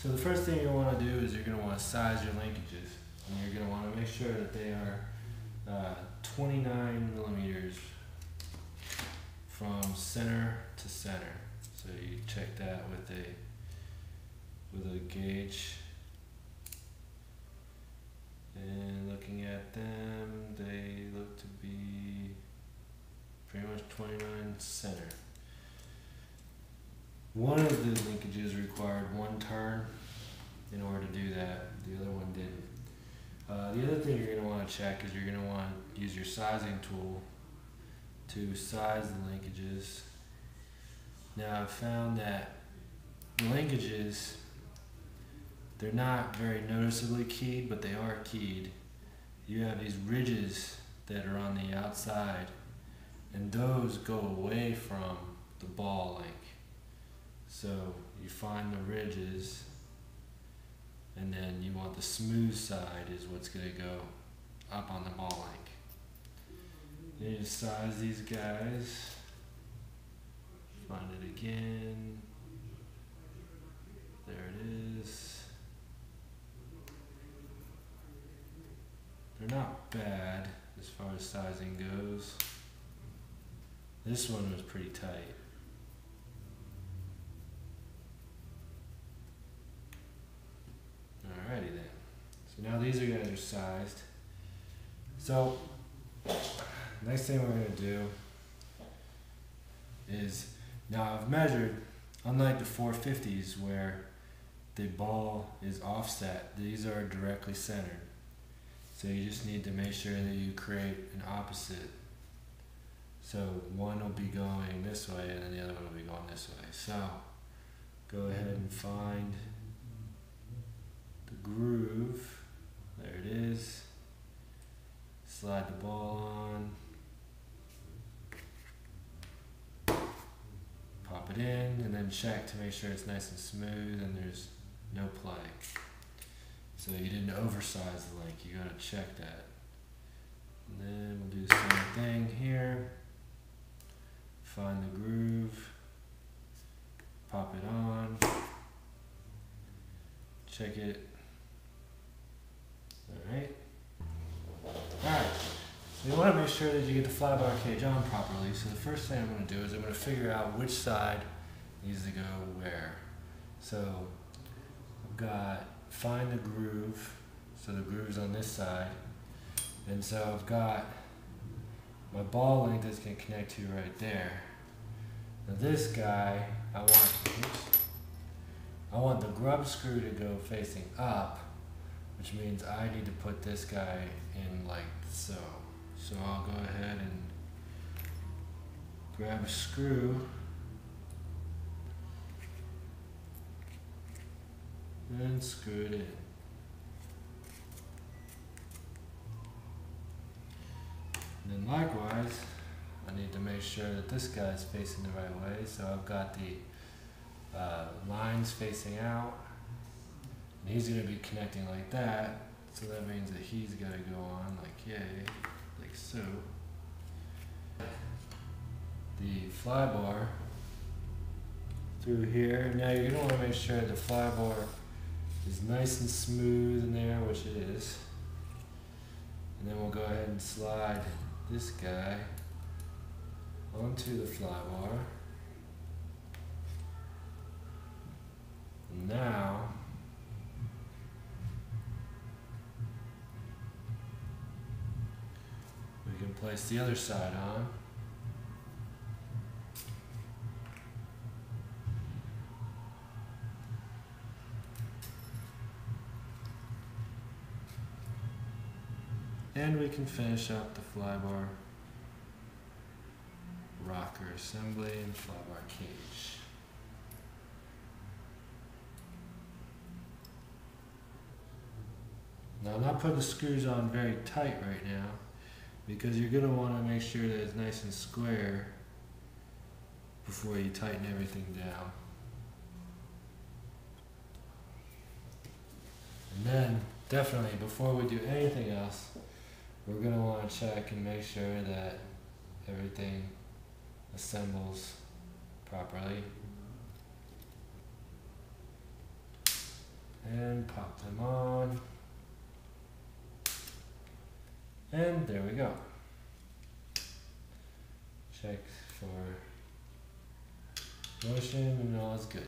So the first thing you want to do is you're going to want to size your linkages. And you're going to want to make sure that they are uh, 29 millimeters from center to center. So you check that with a with a gauge. And looking at them, they look to be pretty much 29 center. One of the linkages required one turn in order to do that. The other one didn't. Uh, the other thing you're going to want to check is you're going to want to use your sizing tool to size the linkages. Now I've found that the linkages, they're not very noticeably keyed, but they are keyed. You have these ridges that are on the outside, and those go away from the ball link. So you find the ridges, and then you want the smooth side is what's going to go up on the ball link. You need to size these guys. Find it again. There it is. They're not bad as far as sizing goes. This one was pretty tight. Alrighty then. So now these are guys are sized. So next thing we're gonna do is now I've measured, unlike the 450s where the ball is offset, these are directly centered. So you just need to make sure that you create an opposite. So one will be going this way and then the other one will be going this way. So go ahead and find the groove. There it is. Slide the ball on. Pop it in and then check to make sure it's nice and smooth and there's no play. So you didn't oversize the link, you gotta check that. And then we'll do the same thing here. Find the groove, pop it on, check it. Alright. Alright. So you want to make sure that you get the flybar cage on properly. So the first thing I'm going to do is I'm going to figure out which side needs to go where. So I've got find the groove. So the groove's on this side. And so I've got my ball link that's going to connect to right there. Now this guy, I want, oops, I want the grub screw to go facing up, which means I need to put this guy in like so. So I'll go ahead and grab a screw and screw it in. And then likewise, I need to make sure that this guy is facing the right way. So I've got the uh, lines facing out. And he's going to be connecting like that. So that means that he's got to go on like yay, like so. The fly bar through here. Now you're going to want to make sure the fly bar is nice and smooth in there, which it is. And then we'll go ahead and slide this guy onto the fly bar. Now, we can place the other side on. And we can finish up the flybar rocker assembly and flybar cage. Now I'm not putting the screws on very tight right now because you're going to want to make sure that it's nice and square before you tighten everything down. And then definitely before we do anything else, we're going to want to check and make sure that everything assembles properly. and pop them on. And there we go. Check for motion and all is good.